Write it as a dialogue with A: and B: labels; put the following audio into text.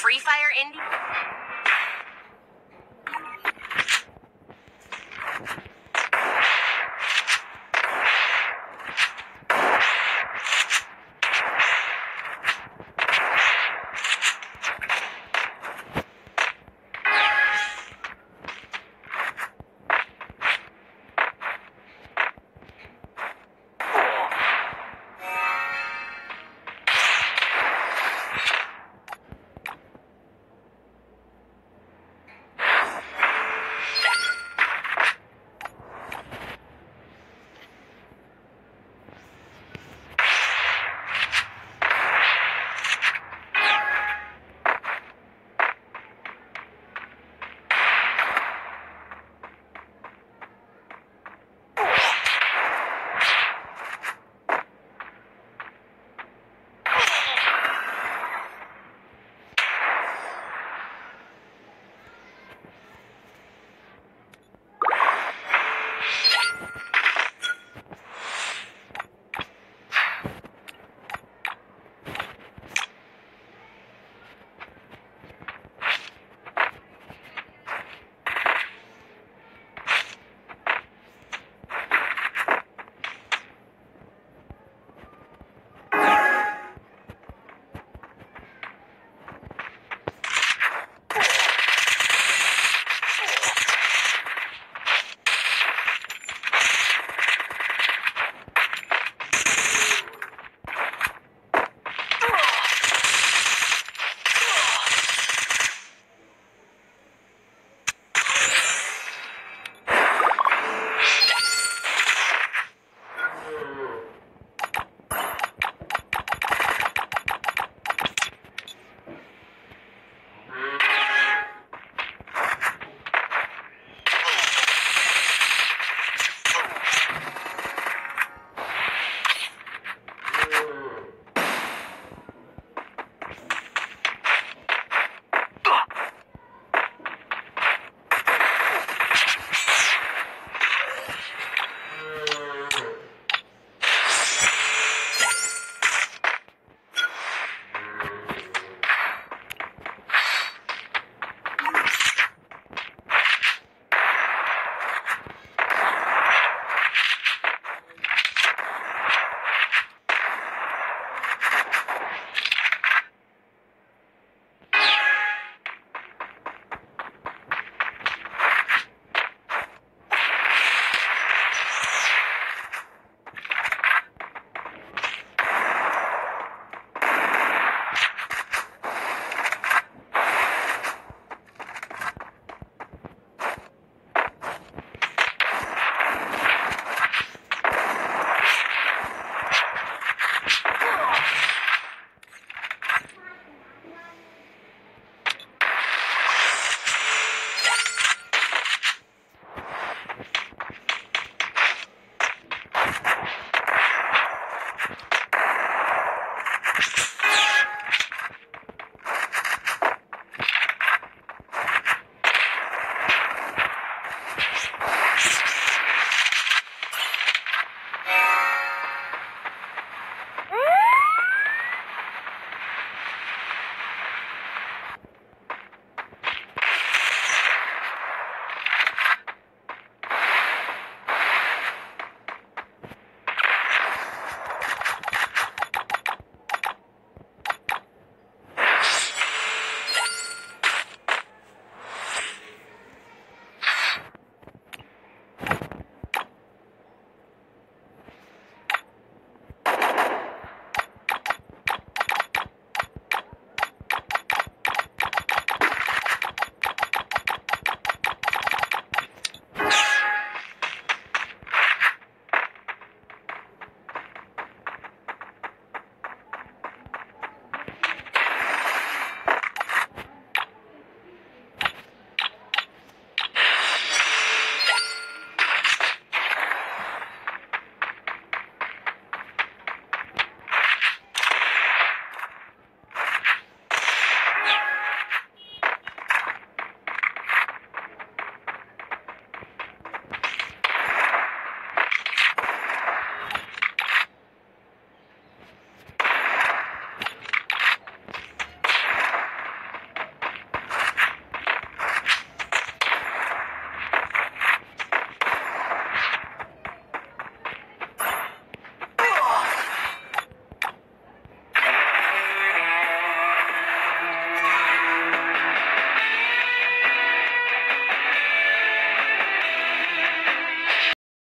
A: Free Fire Indie.